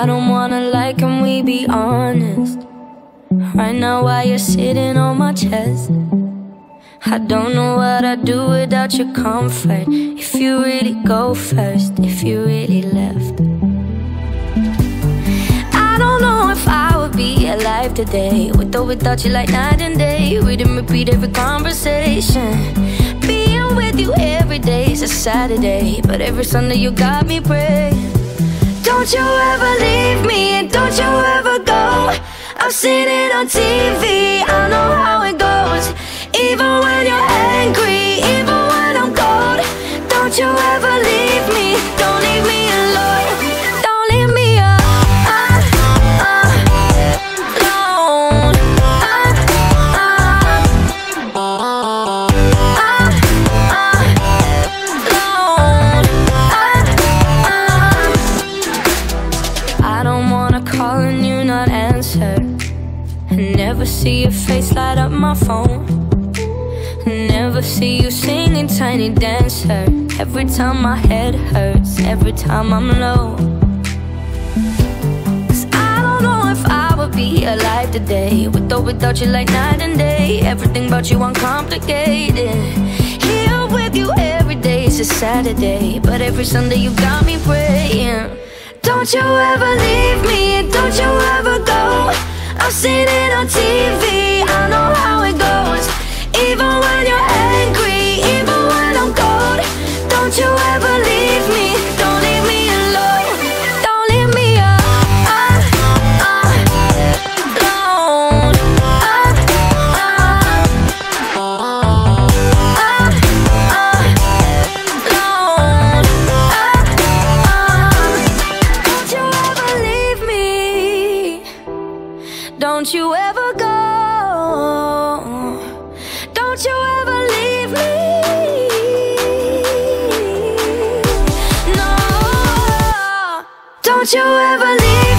I don't wanna lie, can we be honest? Right now, while you're sitting on my chest, I don't know what I'd do without your comfort. If you really go first, if you really left. I don't know if I would be alive today with or without you, like night and day. We didn't repeat every conversation. Being with you every day is a Saturday, but every Sunday you got me praying. Don't you ever leave me and don't you ever go. I've seen it on TV, I know how it goes And never see your face light up my phone. Never see you singing tiny dancer. Every time my head hurts, every time I'm low. 'Cause I don't know if I would be alive today. With or without you, like night and day. Everything about you uncomplicated. Here with you every day is a Saturday. But every Sunday you got me praying. Don't you ever leave me, don't you I've seen it on TV, Don't you ever go. Don't you ever leave me. No. Don't you ever leave